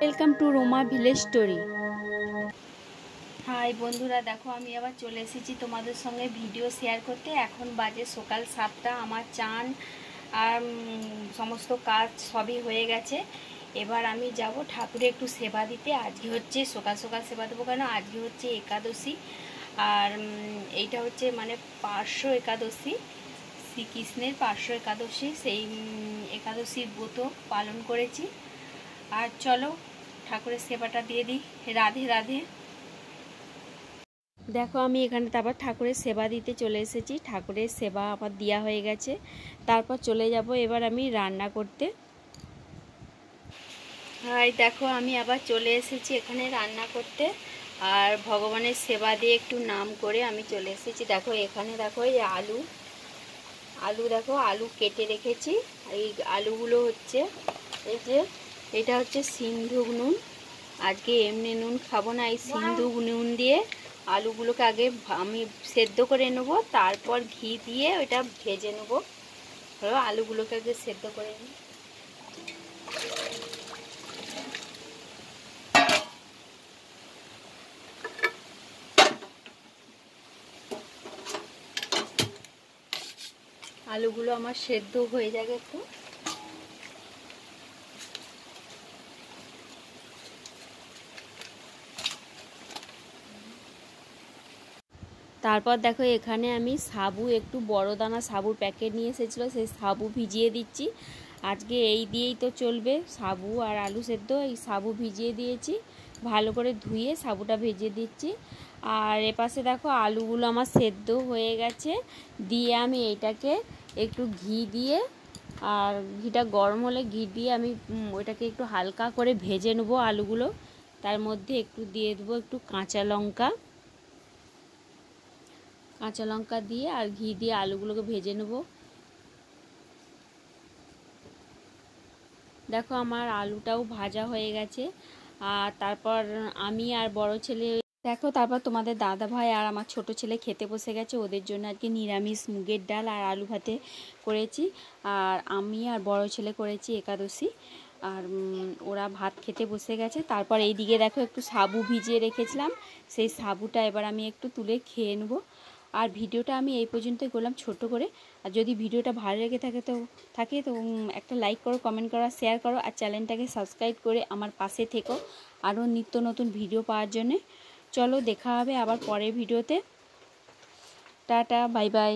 Welcome to Roma village story hi বন্ধুরা, দেখো আমি আবার চলে এসেছি তোমাদের সঙ্গে ভিডিও শেয়ার করতে। এখন বাজে সকাল সাতটা, আমার চান আর সমস্ত কাজ সবই হয়ে গেছে। এবার আমি যাব ঠাকুরের একটু সেবা দিতে। আজকে হচ্ছে সকাল সকাল সেবা দেবো কেন? আজকে হচ্ছে একাদশী। আর এইটা হচ্ছে মানে পার্শ্ব একাদশী। শ্রীকৃষ্ণের পার্শ্ব একাদশী, সেই একাদশীর ব্রত পালন করেছি। আর চলো ঠাকুরের সেবাটা দিয়ে দিই। রাধে রাধে। দেখো, আমি এখানে তারপর ঠাকুরের সেবা দিতে চলে এসেছি। ঠাকুরের সেবা আমার দেওয়া হয়ে গেছে। তারপর চলে যাব এবার আমি রান্না করতে। হাই দেখো, আমি আবার চলে এসেছি এখানে রান্না করতে। আর ভগবানের সেবা দিয়ে একটু নাম করে আমি চলে এসেছি। দেখো, এখানে দেখো, এই আলু। আলু দেখো, আলু কেটে রেখেছি। এই আলুগুলো হচ্ছে, এই যে এটা হচ্ছে সিন্ধুক নুন। আজকে এমনি নুন খাব না এই সিন্ধুক নুন দিয়ে আলুগুলোকে আগে আমি সেদ্ধ করে নেব তারপর ঘি দিয়ে ওটা ভেজে নেব। হলো আলুগুলোকে আগে সেদ্ধ করে নিই আলুগুলো আমার সেদ্ধ হয়ে যাবে একটু তারপর দেখো এখানে আমি সাবু, একটু বড় দানা সাবুর প্যাকেট নিয়ে এসেছিল, সেই সাবু ভিজিয়ে দিচ্ছি। আজকে এই দিয়েই তো চলবে সাবু আর আলু সেদ্ধ, এই সাবু ভিজিয়ে দিয়েছি। ভালো করে ধুয়ে সাবুটা ভেজে দিচ্ছি। আর এপাশে দেখো আলুগুলো আমার সেদ্ধ হয়ে গেছে। দিয়ে আমি এটাকে একটু ঘি দিয়ে, আর ঘিটা গরম হলে ঘি দিয়ে আমি ওইটাকে একটু হালকা করে ভেজে নেব আলুগুলো। তার মধ্যে একটু দিয়ে দেবো একটু কাঁচা লঙ্কা। কাঁচা লঙ্কা দিয়ে আর ঘি দিয়ে আলুগুলোকে ভেজে নেব। দেখো আমার আলুটাও ভাজা হয়ে গেছে। আর তারপর আমি আর বড় ছেলে দেখো, তারপর তোমাদের দাদা ভাই আর আমার ছোট ছেলে খেতে বসে গেছে। ওদের জন্য আর কি নিরামিষ মুগের ডাল আর আলু ভাতে করেছি। আর আমি আর বড় ছেলে করেছি একাদশী। আর ওরা ভাত খেতে বসে গেছে। তারপর এই দিকে দেখো একটু সাবু ভিজিয়ে রেখেছিলাম। সেই সাবুটা এবার আমি একটু তুলে খেয়ে নেব। আর ভিডিওটা আমি এই পর্যন্তই করলাম ছোট করে। আর যদি ভিডিওটা ভালো লেগে থাকে তো থাকে তো একটা লাইক করো কমেন্ট করো শেয়ার করো, আর চ্যানেলটাকে সাবস্ক্রাইব করে আমার পাশে থেকো আরও নিত্য নতুন ভিডিও পাওয়ার জন্যে। চলো, দেখা হবে আবার পরের ভিডিওতে টাটা বাই বাই